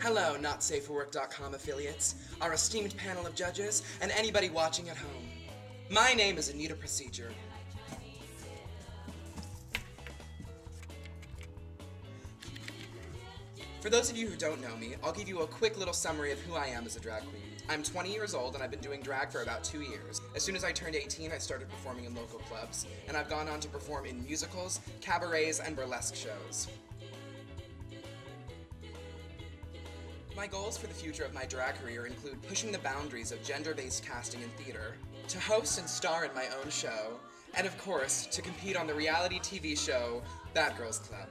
Hello, NotSafe4Werk.com affiliates, our esteemed panel of judges, and anybody watching at home. My name is Anita Procedure. For those of you who don't know me, I'll give you a quick little summary of who I am as a drag queen. I'm 20 years old and I've been doing drag for about two years. As soon as I turned 18, I started performing in local clubs, and I've gone on to perform in musicals, cabarets, and burlesque shows. My goals for the future of my drag career include pushing the boundaries of gender-based casting in theater, to host and star in my own show, and of course, to compete on the reality TV show Bad Girls Club,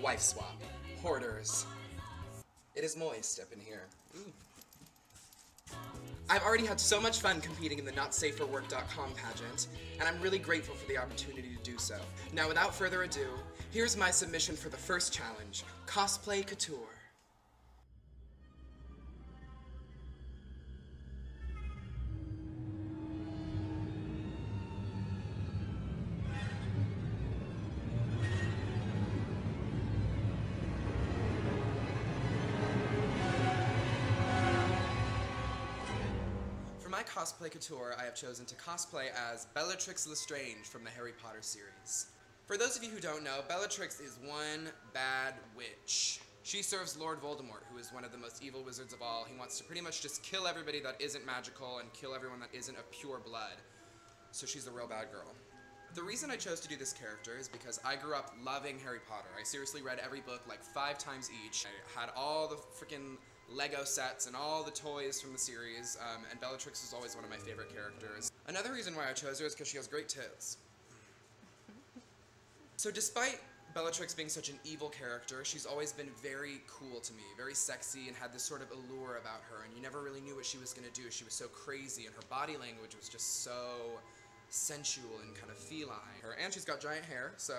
Wife Swap, Hoarders. It is moist up in here. Ooh. I've already had so much fun competing in the NotSafe4Werk.com pageant, and I'm really grateful for the opportunity to do so. Now, without further ado, here's my submission for the first challenge, Cosplay Couture. My cosplay couture, I have chosen to cosplay as Bellatrix Lestrange from the Harry Potter series. For those of you who don't know, Bellatrix is one bad witch. She serves Lord Voldemort, who is one of the most evil wizards of all. He wants to pretty much just kill everybody that isn't magical and kill everyone that isn't of pure blood. So she's a real bad girl. The reason I chose to do this character is because I grew up loving Harry Potter. I seriously read every book like five times each. I had all the freaking Lego sets and all the toys from the series, um, and Bellatrix was always one of my favorite characters. Another reason why I chose her is because she has great tits. So despite Bellatrix being such an evil character, she's always been very cool to me, very sexy, and had this sort of allure about her, and you never really knew what she was going to do. She was so crazy, and her body language was just so sensual and kind of feline. Her and she's got giant hair, so.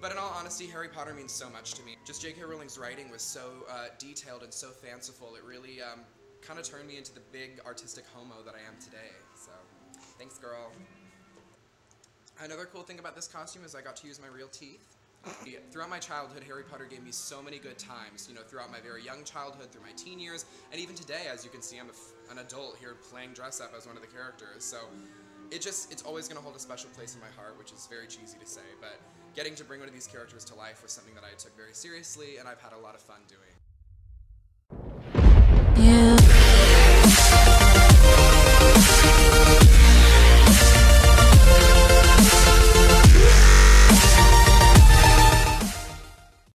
But in all honesty, Harry Potter means so much to me. Just J.K. Rowling's writing was so uh, detailed and so fanciful. It really um, kind of turned me into the big artistic homo that I am today. So, thanks, girl. Another cool thing about this costume is I got to use my real teeth. Throughout my childhood, Harry Potter gave me so many good times. You know, throughout my very young childhood, through my teen years, and even today, as you can see, I'm an adult here playing dress up as one of the characters. So it just, it's always going to hold a special place in my heart, which is very cheesy to say, but getting to bring one of these characters to life was something that I took very seriously, and I've had a lot of fun doing.